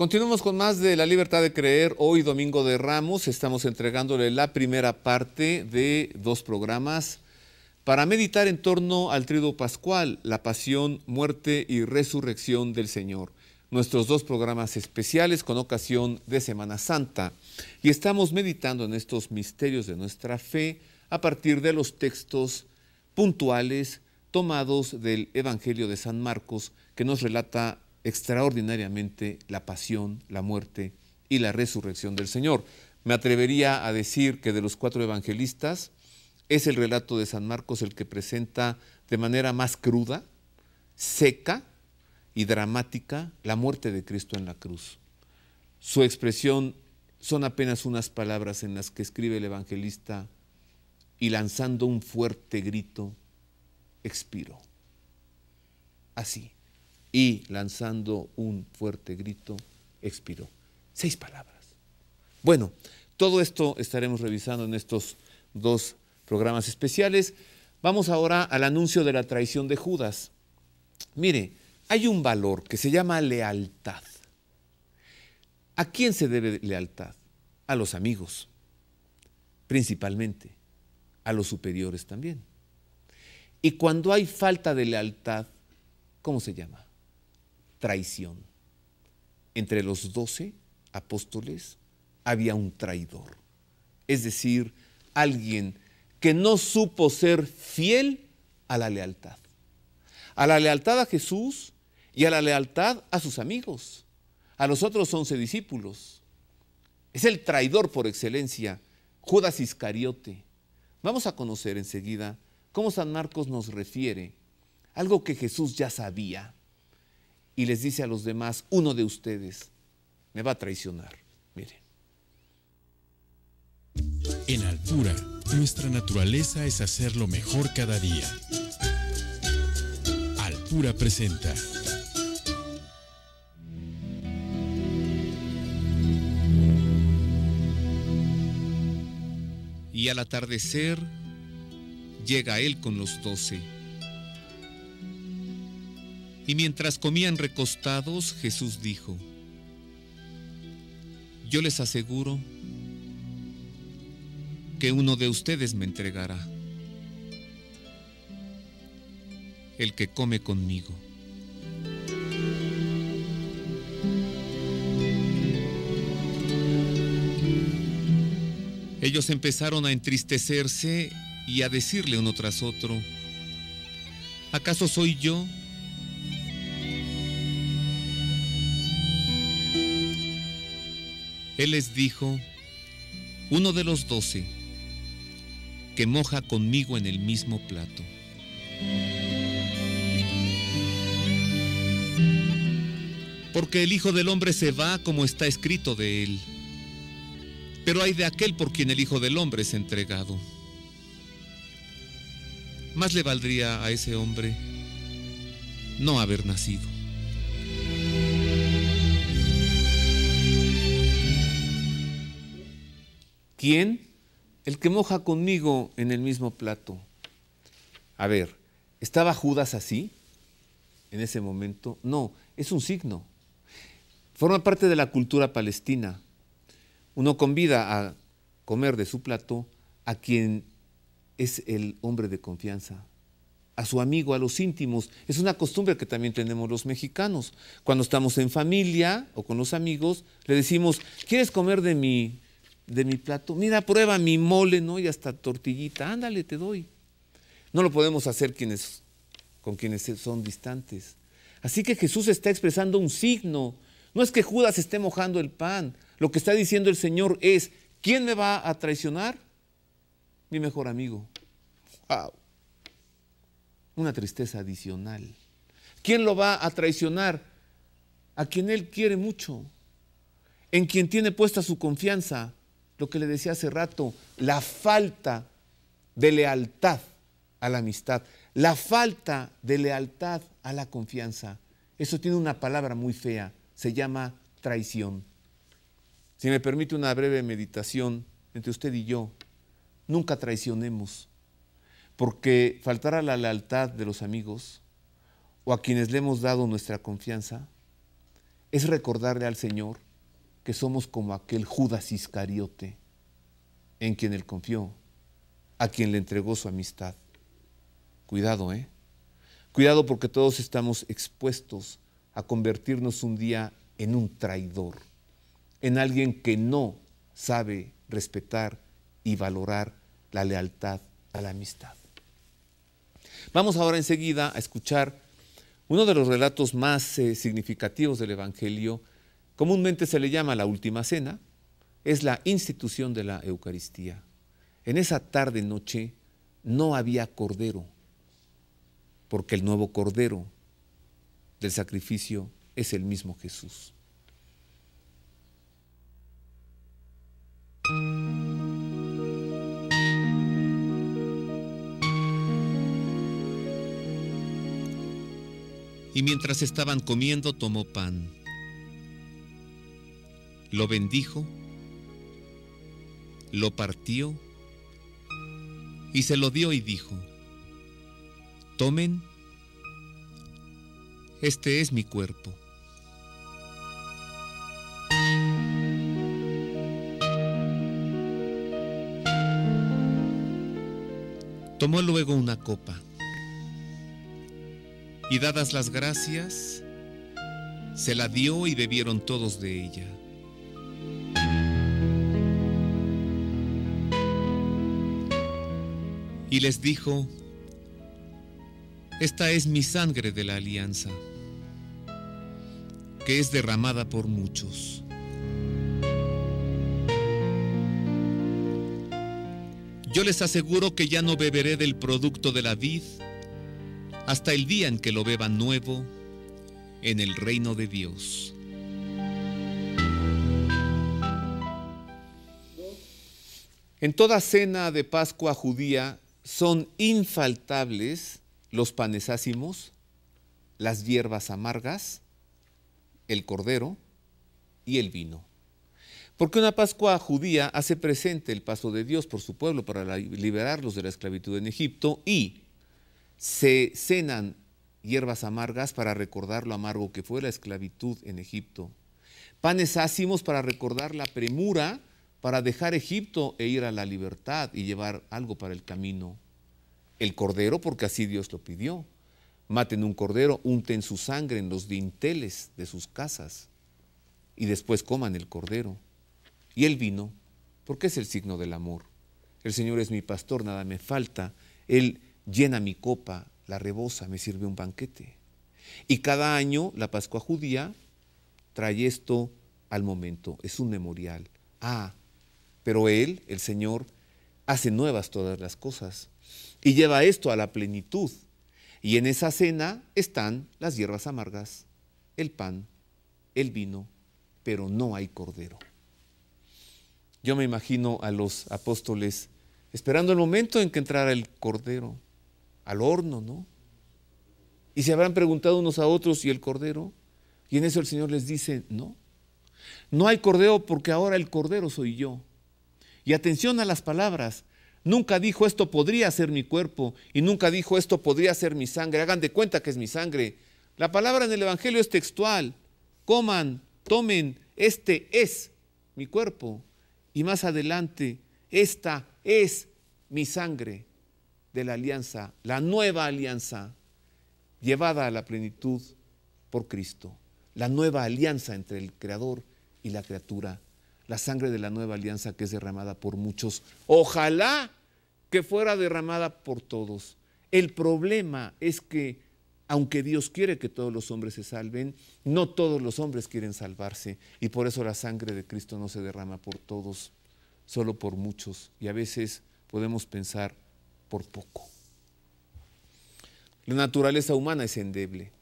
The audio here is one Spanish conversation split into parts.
Continuamos con más de la libertad de creer. Hoy, domingo de Ramos, estamos entregándole la primera parte de dos programas para meditar en torno al trido pascual, la pasión, muerte y resurrección del Señor. Nuestros dos programas especiales con ocasión de Semana Santa. Y estamos meditando en estos misterios de nuestra fe a partir de los textos puntuales tomados del Evangelio de San Marcos que nos relata extraordinariamente la pasión, la muerte y la resurrección del Señor. Me atrevería a decir que de los cuatro evangelistas es el relato de San Marcos el que presenta de manera más cruda, seca y dramática la muerte de Cristo en la cruz. Su expresión son apenas unas palabras en las que escribe el evangelista y lanzando un fuerte grito, expiró. Así y lanzando un fuerte grito, expiró. Seis palabras. Bueno, todo esto estaremos revisando en estos dos programas especiales. Vamos ahora al anuncio de la traición de Judas. Mire, hay un valor que se llama lealtad. ¿A quién se debe lealtad? A los amigos, principalmente, a los superiores también. Y cuando hay falta de lealtad, ¿cómo se llama? Traición. Entre los doce apóstoles había un traidor, es decir, alguien que no supo ser fiel a la lealtad. A la lealtad a Jesús y a la lealtad a sus amigos, a los otros once discípulos. Es el traidor por excelencia, Judas Iscariote. Vamos a conocer enseguida cómo San Marcos nos refiere algo que Jesús ya sabía y les dice a los demás, uno de ustedes me va a traicionar. Miren. En Altura, nuestra naturaleza es hacerlo mejor cada día. Altura presenta. Y al atardecer llega él con los doce y mientras comían recostados, Jesús dijo, yo les aseguro que uno de ustedes me entregará, el que come conmigo. Ellos empezaron a entristecerse y a decirle uno tras otro, ¿acaso soy yo? Él les dijo, uno de los doce, que moja conmigo en el mismo plato. Porque el Hijo del Hombre se va como está escrito de él. Pero hay de aquel por quien el Hijo del Hombre es entregado. Más le valdría a ese hombre no haber nacido. ¿Quién? El que moja conmigo en el mismo plato. A ver, ¿estaba Judas así en ese momento? No, es un signo. Forma parte de la cultura palestina. Uno convida a comer de su plato a quien es el hombre de confianza, a su amigo, a los íntimos. Es una costumbre que también tenemos los mexicanos. Cuando estamos en familia o con los amigos, le decimos, ¿quieres comer de mi de mi plato, mira, prueba mi mole, ¿no? Y hasta tortillita, ándale, te doy. No lo podemos hacer quienes, con quienes son distantes. Así que Jesús está expresando un signo. No es que Judas esté mojando el pan. Lo que está diciendo el Señor es, ¿quién me va a traicionar? Mi mejor amigo. Wow. Una tristeza adicional. ¿Quién lo va a traicionar? A quien Él quiere mucho. En quien tiene puesta su confianza lo que le decía hace rato, la falta de lealtad a la amistad, la falta de lealtad a la confianza. Eso tiene una palabra muy fea, se llama traición. Si me permite una breve meditación entre usted y yo, nunca traicionemos, porque faltará la lealtad de los amigos o a quienes le hemos dado nuestra confianza, es recordarle al Señor que somos como aquel Judas Iscariote en quien Él confió, a quien le entregó su amistad. Cuidado, ¿eh? Cuidado porque todos estamos expuestos a convertirnos un día en un traidor, en alguien que no sabe respetar y valorar la lealtad a la amistad. Vamos ahora enseguida a escuchar uno de los relatos más eh, significativos del Evangelio. Comúnmente se le llama la última cena, es la institución de la Eucaristía. En esa tarde noche no había cordero, porque el nuevo cordero del sacrificio es el mismo Jesús. Y mientras estaban comiendo tomó pan, lo bendijo, lo partió y se lo dio y dijo, tomen, este es mi cuerpo. Tomó luego una copa y dadas las gracias, se la dio y bebieron todos de ella. Y les dijo, esta es mi sangre de la alianza, que es derramada por muchos. Yo les aseguro que ya no beberé del producto de la vid hasta el día en que lo beban nuevo en el reino de Dios. En toda cena de Pascua judía son infaltables los panes ácimos, las hierbas amargas, el cordero y el vino. Porque una Pascua judía hace presente el paso de Dios por su pueblo para liberarlos de la esclavitud en Egipto y se cenan hierbas amargas para recordar lo amargo que fue la esclavitud en Egipto. Panes ácimos para recordar la premura para dejar Egipto e ir a la libertad y llevar algo para el camino. El cordero, porque así Dios lo pidió. Maten un cordero, unten su sangre en los dinteles de sus casas y después coman el cordero. Y el vino, porque es el signo del amor. El Señor es mi pastor, nada me falta. Él llena mi copa, la rebosa, me sirve un banquete. Y cada año la Pascua judía trae esto al momento, es un memorial. Ah, pero Él, el Señor, hace nuevas todas las cosas y lleva esto a la plenitud. Y en esa cena están las hierbas amargas, el pan, el vino, pero no hay cordero. Yo me imagino a los apóstoles esperando el momento en que entrara el cordero al horno, ¿no? Y se habrán preguntado unos a otros, ¿y el cordero? Y en eso el Señor les dice, no, no hay cordero porque ahora el cordero soy yo. Y atención a las palabras, nunca dijo esto podría ser mi cuerpo y nunca dijo esto podría ser mi sangre. Hagan de cuenta que es mi sangre. La palabra en el Evangelio es textual. Coman, tomen, este es mi cuerpo. Y más adelante, esta es mi sangre de la alianza, la nueva alianza llevada a la plenitud por Cristo, la nueva alianza entre el Creador y la criatura, la sangre de la nueva alianza que es derramada por muchos. Ojalá que fuera derramada por todos. El problema es que, aunque Dios quiere que todos los hombres se salven, no todos los hombres quieren salvarse y por eso la sangre de Cristo no se derrama por todos, solo por muchos. Y a veces podemos pensar, por poco. La naturaleza humana es endeble.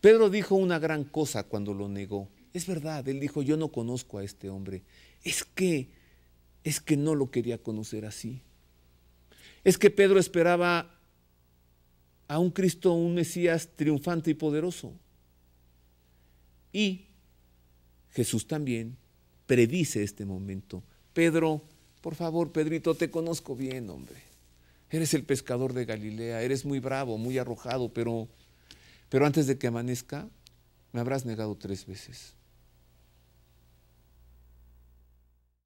Pedro dijo una gran cosa cuando lo negó. Es verdad, él dijo, yo no conozco a este hombre. Es que, es que no lo quería conocer así. Es que Pedro esperaba a un Cristo, un Mesías triunfante y poderoso. Y Jesús también predice este momento. Pedro, por favor, Pedrito, te conozco bien, hombre. Eres el pescador de Galilea, eres muy bravo, muy arrojado, pero, pero antes de que amanezca, me habrás negado tres veces.